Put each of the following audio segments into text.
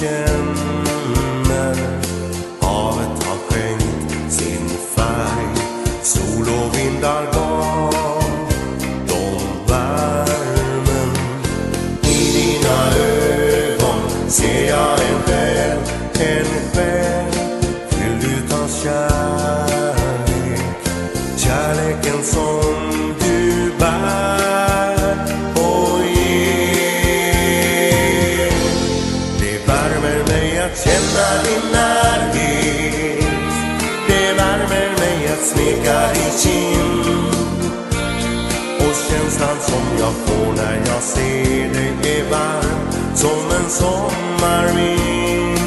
ocean. att känna din närhet. Det värmer mig att smeka din kind. Och känslan som jag får när jag ser dig är varm som en sommarvind.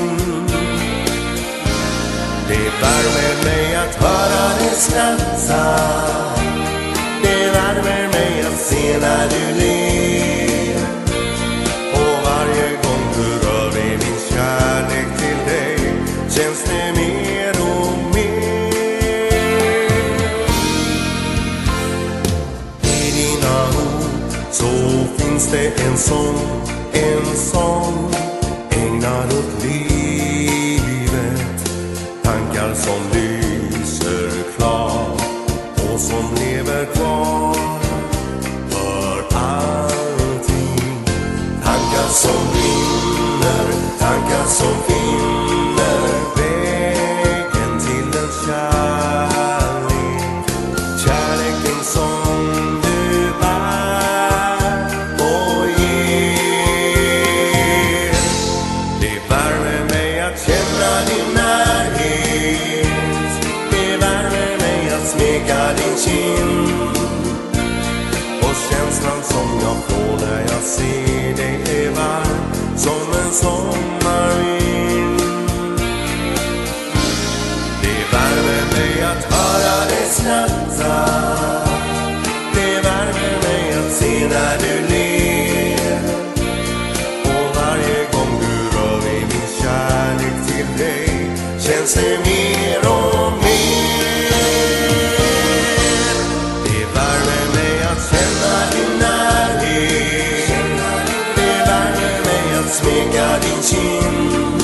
Det värmer mig att höra dig skratta. Det värmer mig att se när du det en sång, en sång ägnad åt livet. Tankar som lyser klart och som lever kvar för allting Tankar som vill din kind. Och känslan som jag får när jag ser dig är varm som en sommarvind. Det värmer mig att höra dig skratta. Det värmer mig att se när du ler. Och varje gång du rör vid min kärlek till dig känns det mer smeka din kind.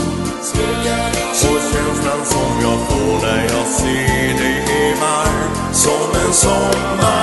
Och känslan som jag får när jag ser dig är varm som en sommar.